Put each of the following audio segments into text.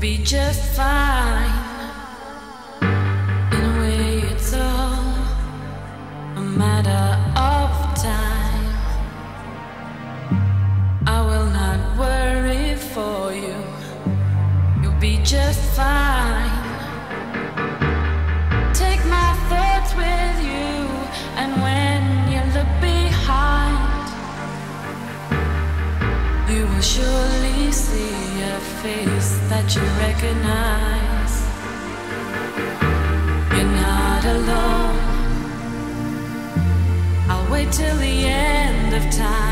be just fine. In a way, it's all a matter of time. I will not worry for you, you'll be just fine. Take my thoughts with you, and when you look behind, you will surely see a face that you recognize. You're not alone. I'll wait till the end of time.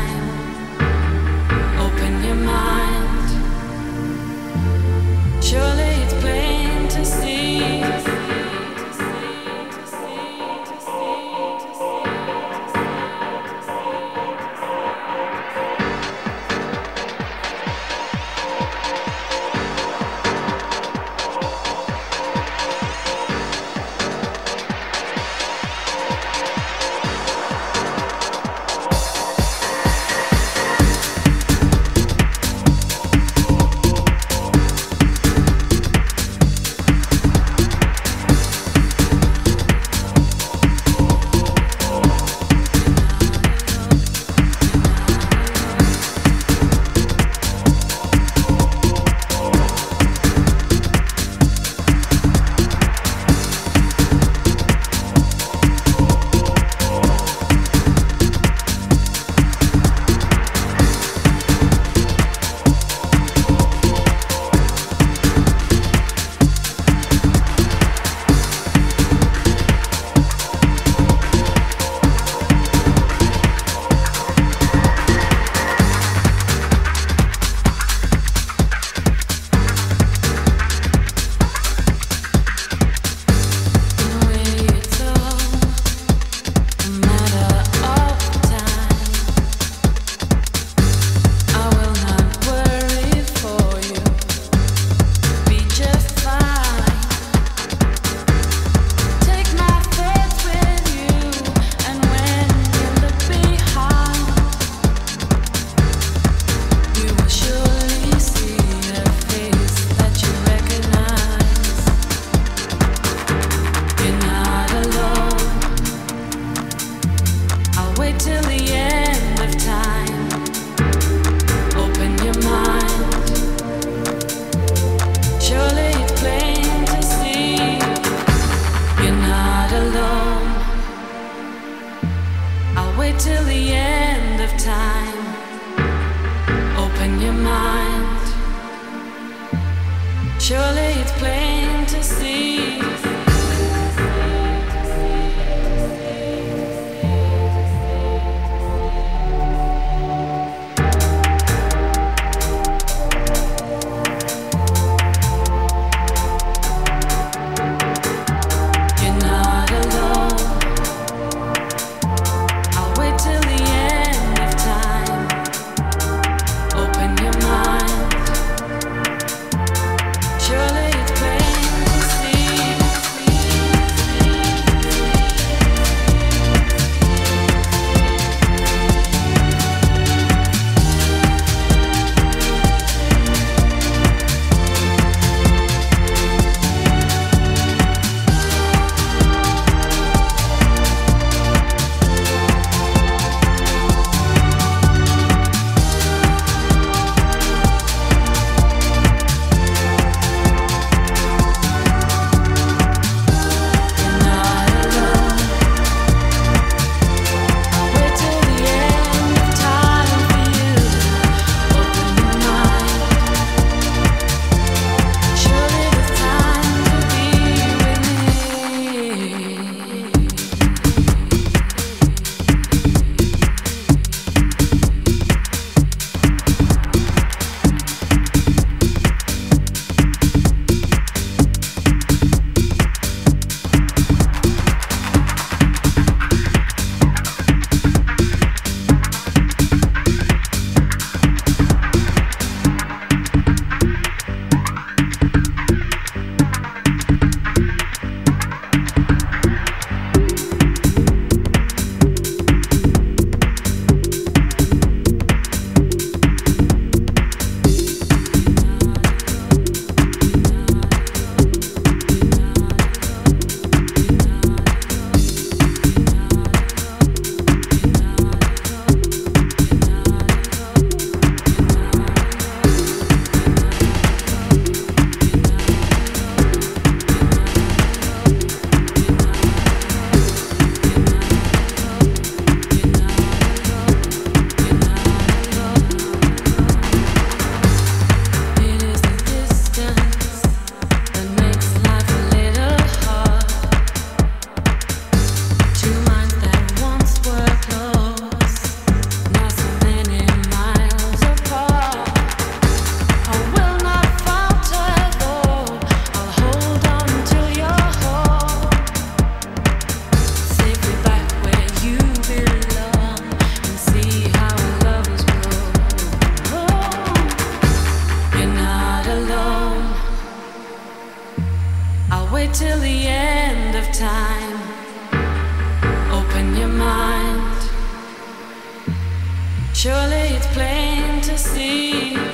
Surely it's plain Surely it's plain to see.